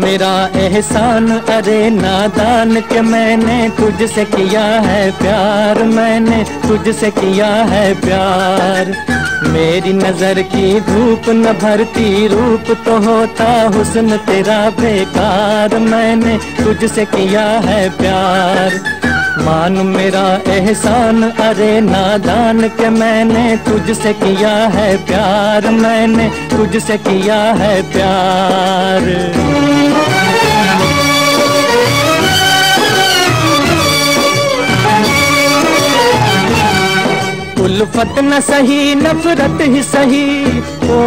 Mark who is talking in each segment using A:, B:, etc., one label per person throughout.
A: मेरा एहसान, अरे नादान के मैंने तुझसे किया है प्यार, मैंने तुझसे किया है प्यार। मेरी नज़र की धूप न भरती, रूप तो होता हुस्न तेरा बेकार। मैंने तुझसे किया है प्यार। मान मेरा एहसान, अरे नादान के मैंने तुझसे किया है प्यार। मैंने तुझसे किया है प्यार। उल्फत न सही, नफरत ही सही। ओ,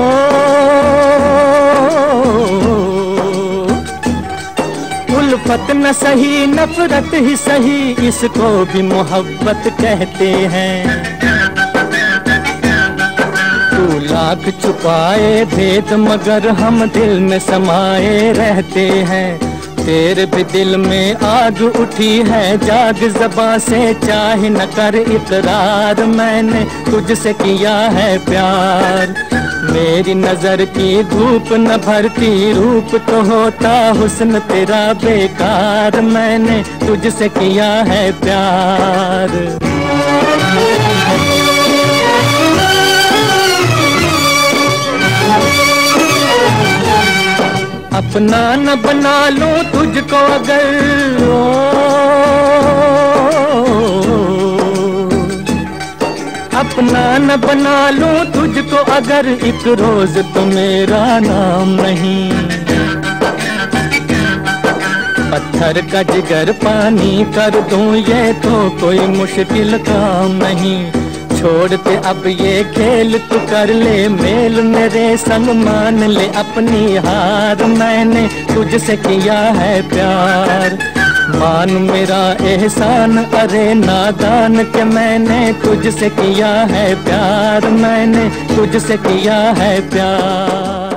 A: उल्फत न सही, नफरत ही सही, इसको भी मोहब्बत कहते हैं। तू लाख छुपाए भेद मगर हम दिल में समाये रहते हैं। तेरे भी दिल में आग उठी है, जाग जबा से चाह न कर इकरार। मैंने तुझसे किया है प्यार। मेरी नज़र की धूप न भरती, रूप तो होता हुस्न तेरा बेकार। मैंने तुझसे किया है प्यार। अपना न बना लूँ तुझको अगर। ओ, अपना न बना लूँ तुझको अगर एक रोज तो मेरा नाम नहीं। पत्थर का जिगर पानी कर दूँ ये तो कोई मुश्किल काम नहीं। छोड़ते अब ये खेल तू कर ले, मेल मेरे संग मान ले, अपनी हार मैंने तुझसे किया है प्यार। मान मेरा एहसान, अरे नादान के मैंने तुझसे किया है प्यार, मैंने तुझसे किया है प्यार।